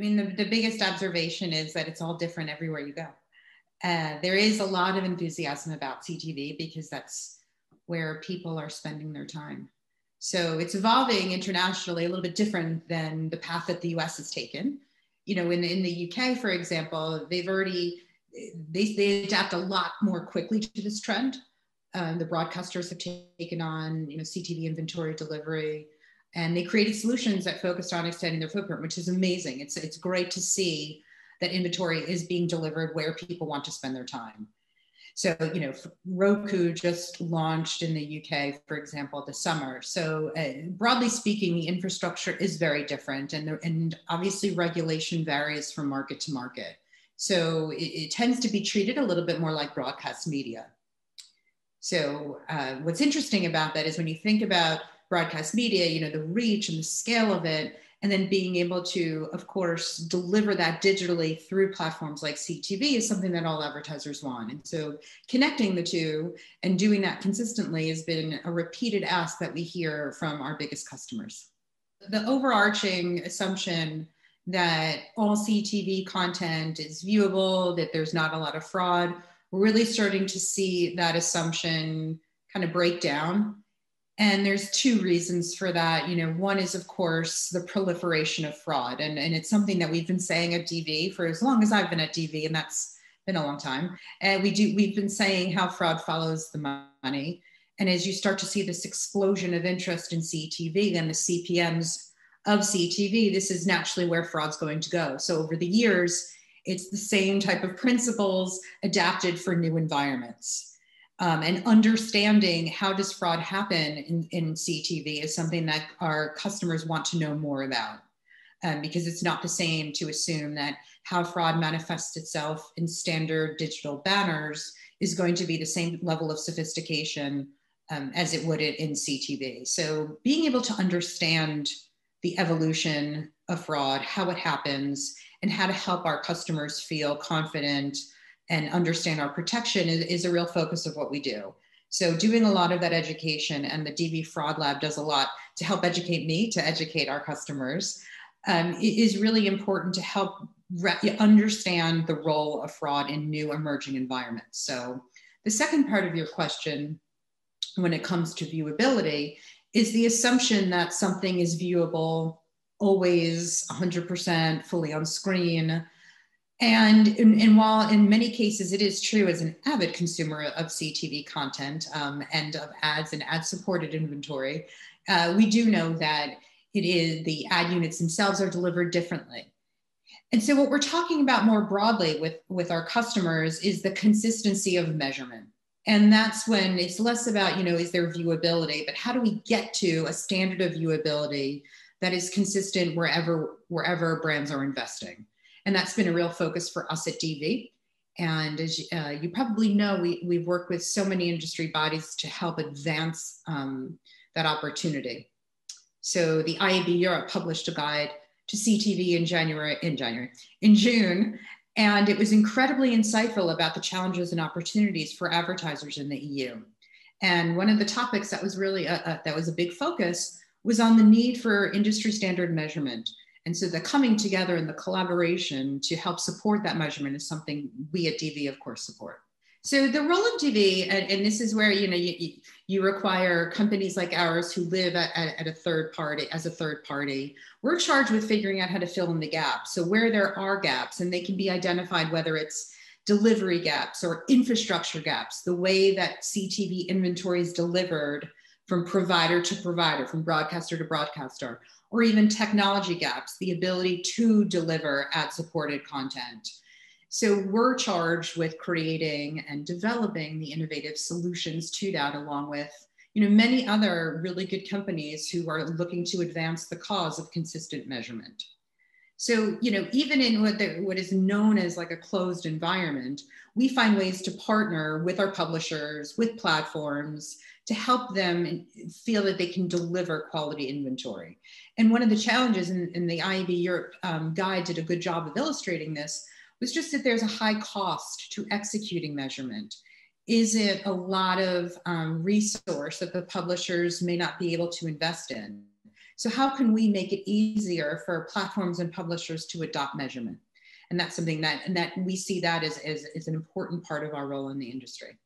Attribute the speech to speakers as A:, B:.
A: I mean, the, the biggest observation is that it's all different everywhere you go. Uh, there is a lot of enthusiasm about CTV because that's where people are spending their time. So it's evolving internationally a little bit different than the path that the US has taken. You know, in, in the UK, for example, they've already, they, they adapt a lot more quickly to this trend. Um, the broadcasters have taken on, you know, CTV inventory delivery, and they created solutions that focused on extending their footprint, which is amazing. It's it's great to see that inventory is being delivered where people want to spend their time. So, you know, Roku just launched in the UK, for example, this summer. So, uh, broadly speaking, the infrastructure is very different, and, and obviously regulation varies from market to market. So, it, it, tends to be treated a little bit more like broadcast media. So, uh, what's interesting about that is when you think about broadcast media, you know, the reach and the scale of it, and then being able to, of course, deliver that digitally through platforms like CTV is something that all advertisers want. And so connecting the two and doing that consistently has been a repeated ask that we hear from our biggest customers. The overarching assumption that all CTV content is viewable, that there's not a lot of fraud, we're really starting to see that assumption kind of break down and there's two reasons for that. You know, one is, of course, the proliferation of fraud. And, and it's something that we've been saying at DV for as long as I've been at DV, and that's been a long time. And we do, we've been saying how fraud follows the money. And as you start to see this explosion of interest in CTV and the CPMs of CTV, this is naturally where fraud's going to go. So over the years, it's the same type of principles adapted for new environments um, and understanding how does fraud happen in, in CTV is something that our customers want to know more about. Um, because it's not the same to assume that how fraud manifests itself in standard digital banners is going to be the same level of sophistication um, as it would in CTV. So being able to understand the evolution of fraud, how it happens, and how to help our customers feel confident and understand our protection is, is a real focus of what we do. So doing a lot of that education and the DV Fraud Lab does a lot to help educate me, to educate our customers, um, is really important to help re- understand the role of fraud in new emerging environments. So the second part of your question, when it comes to viewability, is the assumption that something is viewable always 100% fully on screen and, and while in many cases it is true as an avid consumer of CTV content um, and of ads and ad supported inventory, uh, we do know that it is the ad units themselves are delivered differently. And so what we're talking about more broadly with, with our customers is the consistency of measurement. And that's when it's less about, you know, is there viewability, but how do we get to a standard of viewability that is consistent wherever, wherever brands are investing? And that's been a real focus for us at DV. And as uh, you probably know, we, we've worked with so many industry bodies to help advance um, that opportunity. So the IAB Europe published a guide to CTV in January, in January, in June, and it was incredibly insightful about the challenges and opportunities for advertisers in the EU. And one of the topics that was really a, a, that was a big focus was on the need for industry standard measurement and so the coming together and the collaboration to help support that measurement is something we at DV, of course, support. So the role of DV, and, and this is where you know you, you require companies like ours who live at, at, a third party as a third party. We're charged with figuring out how to fill in the gaps. So where there are gaps, and they can be identified whether it's delivery gaps or infrastructure gaps, the way that CTV inventory is delivered from provider to provider, from broadcaster to broadcaster, or even technology gaps, the ability to deliver ad supported content. So we're charged with creating and developing the innovative solutions to that, along with you know, many other really good companies who are looking to advance the cause of consistent measurement. So, you know, even in what, the, what is known as like a closed environment, we find ways to partner with our publishers, with platforms, to help them feel that they can deliver quality inventory. And one of the challenges in, in the IAB Europe um, guide did a good job of illustrating this was just that there's a high cost to executing measurement. Is it a lot of um, resource that the publishers may not be able to invest in? So how can we make it easier for platforms and publishers to adopt measurement? And that's something that, and that we see that as, as, as an important part of our role in the industry.